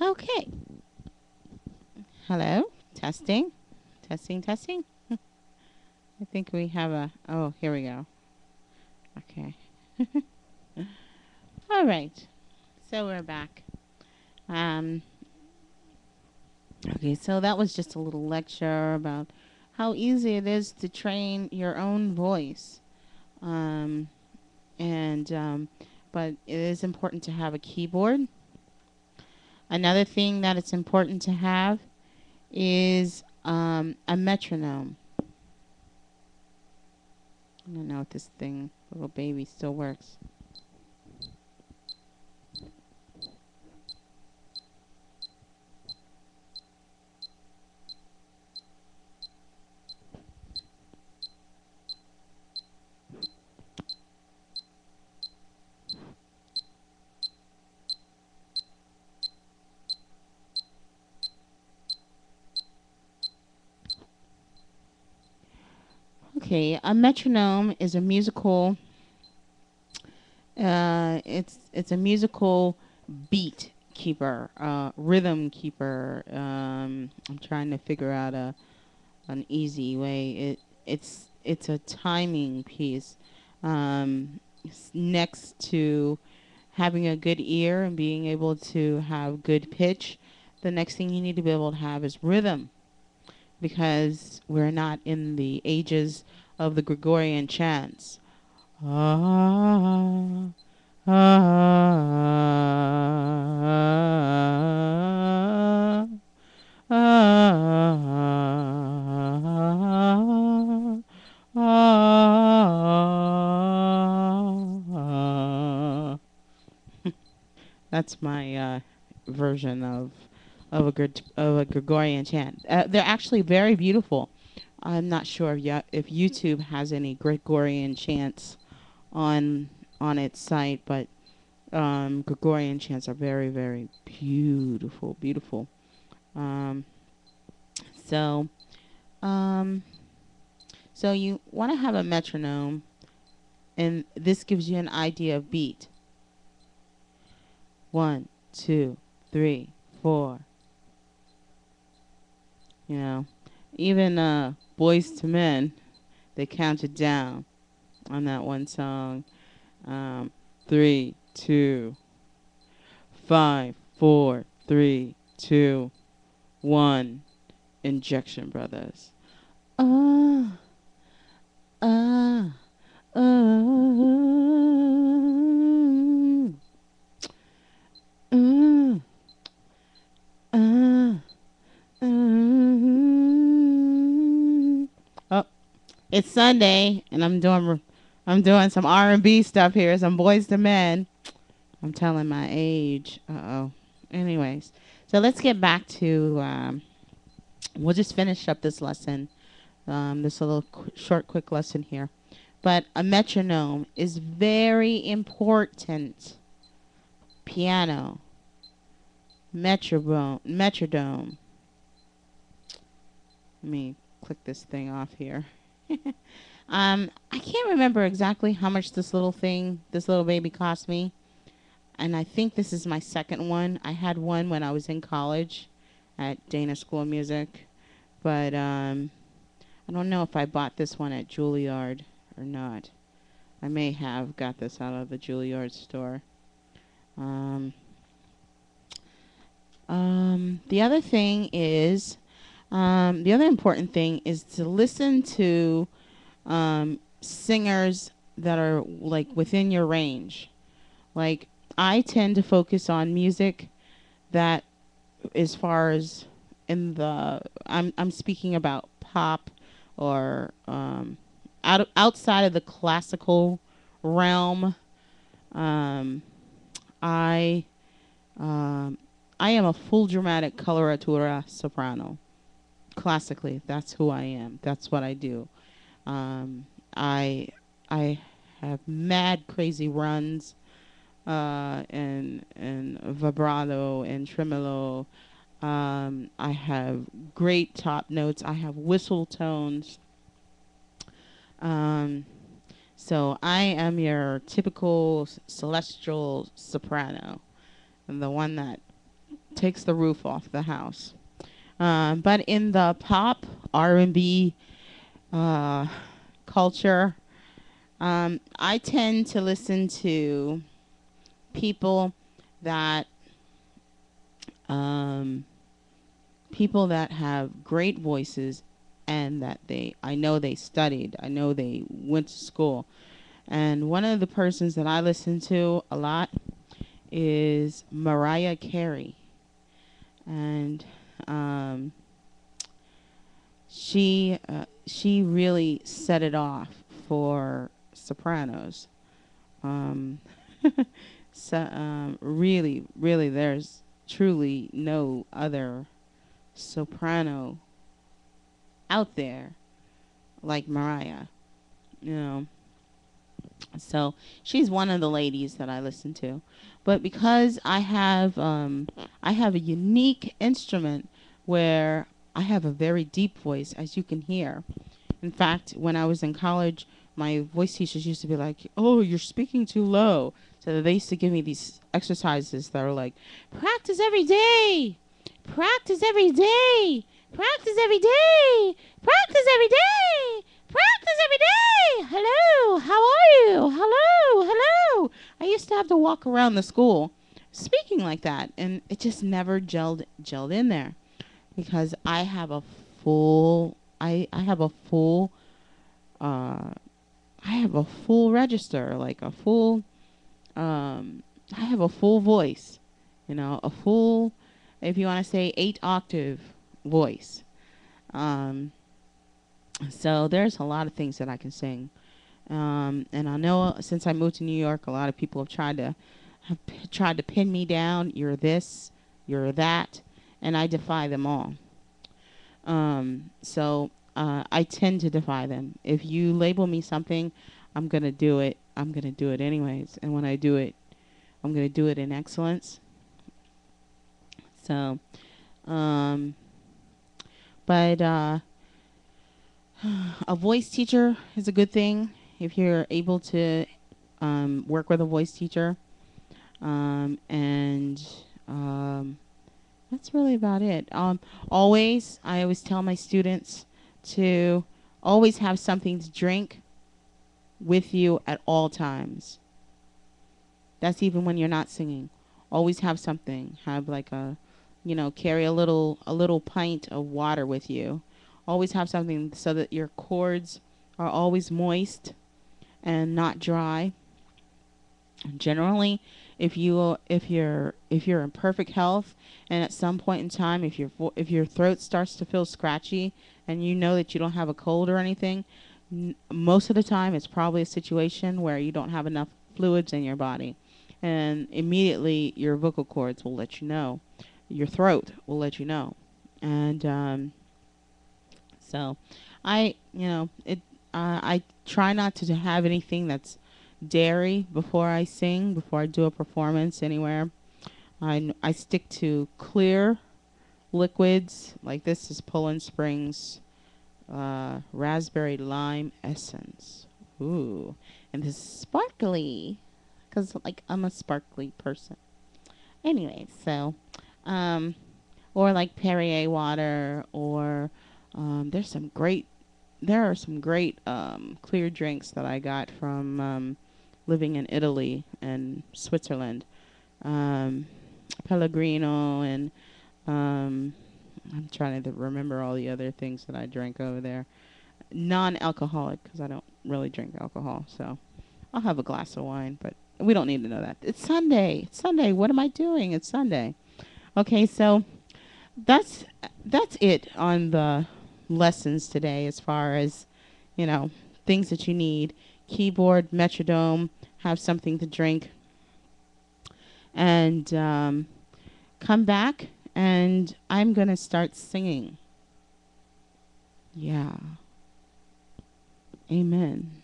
Okay. Hello. Testing. Testing, testing. I think we have a. Oh, here we go. Okay. All right. So we're back. Um, okay, so that was just a little lecture about how easy it is to train your own voice. Um, and um, but it is important to have a keyboard. Another thing that it's important to have is um, a metronome. I don't know if this thing, little baby, still works. Okay, a metronome is a musical. Uh, it's it's a musical beat keeper, uh, rhythm keeper. Um, I'm trying to figure out a an easy way. It it's it's a timing piece. Um, next to having a good ear and being able to have good pitch, the next thing you need to be able to have is rhythm because we're not in the ages of the Gregorian chants. Ah, ah, ah, ah, ah. That's my uh, version of of a of a Gregorian chant. Uh, they're actually very beautiful. I'm not sure if, if YouTube has any Gregorian chants on on its site, but um, Gregorian chants are very very beautiful, beautiful. Um, so, um, so you want to have a metronome, and this gives you an idea of beat. One, two, three, four, you know, even uh, Boyz II Men, they counted down on that one song. Um, three, two, five, four, three, two, one. Injection Brothers. Ah, ah, ah. Mm. Uh, mm. Oh, it's Sunday, and I'm doing I'm doing some R and B stuff here. Some Boyz II Men. I'm telling my age. Uh oh. Anyways, so let's get back to. Um, we'll just finish up this lesson. Um, this little qu- short, quick lesson here. But a metronome is very important. Piano metrodome metrodome let me click this thing off here um i can't remember exactly how much this little thing this little baby cost me. And i think this is my second one. I had one when i was in college at dana school of music. But um i don't know if i bought this one at juilliard or not. I may have got this out of the juilliard store. Um um, the other thing is, um, the other important thing is to listen to um, singers that are like within your range. Like I tend to focus on music that, as far as in the, I'm I'm speaking about pop or um, out of, outside of the classical realm. Um, I um, I am a full dramatic coloratura soprano. Classically, that's who I am. That's what I do. Um, I I have mad crazy runs uh, and and vibrato and tremolo. Um, I have great top notes. I have whistle tones. Um, so I am your typical celestial soprano, and the one that takes the roof off the house. Um, but in the pop R&B uh, culture, um, I tend to listen to people that um, people that have great voices and that they I know they studied. I know they went to school. And one of the persons that I listen to a lot is Mariah Carey. And um, she uh, she really set it off for Sopranos. Um, so um, really, really, there's truly no other soprano out there like Mariah. You know. So she's one of the ladies that I listen to. But because I have um, I have a unique instrument where I have a very deep voice, as you can hear. In fact, when I was in college, my voice teachers used to be like, "Oh, you're speaking too low." So they used to give me these exercises that are like, "Practice every day, practice every day, practice every day, practice every day, practice every day." Hello, how are you? Hello, hello. I used to have to walk around the school speaking like that, and it just never gelled gelled in there because I have a full I I have a full uh I have a full register, like a full um I have a full voice, you know, a full if you want to say 8 octave voice. Um so there's a lot of things that I can sing. Um and I know since I moved to New York, a lot of people have tried to have tried to pin me down, you're this, you're that and I defy them all. Um, so uh, I tend to defy them. If you label me something, I'm gonna do it. I'm gonna do it anyways. And when I do it, I'm gonna do it in excellence. So, um, but uh, a voice teacher is a good thing if you're able to um, work with a voice teacher. Um, and um, that's really about it. Um, always, I always tell my students to always have something to drink with you at all times. That's even when you're not singing. Always have something. Have like a, you know, carry a little a little pint of water with you. Always have something so that your cords are always moist and not dry. Generally, if you if you're if you're in perfect health and at some point in time if your if your throat starts to feel scratchy and you know that you don't have a cold or anything most of the time it's probably a situation where you don't have enough fluids in your body. And immediately your vocal cords will let you know. Your throat will let you know. And um, so i you know it uh, i try not to have anything that's dairy before I sing, before I do a performance anywhere. I, I stick to clear liquids, like this is Poland Springs uh, raspberry lime essence. Ooh, and this is sparkly, because like I'm a sparkly person. Anyway, so, um, or like Perrier water, or um, there's some great, there are some great um, clear drinks that I got from um, living in Italy and Switzerland. Um, Pellegrino and um, I'm trying to remember all the other things that I drank over there. Non-alcoholic because I don't really drink alcohol, so I'll have a glass of wine, but we don't need to know that. It's Sunday. It's Sunday. What am I doing? It's Sunday. Okay, so that's that's it on the lessons today as far as you know things that you need keyboard metrodome have something to drink, and um, come back, and I'm going to start singing. Yeah. Amen.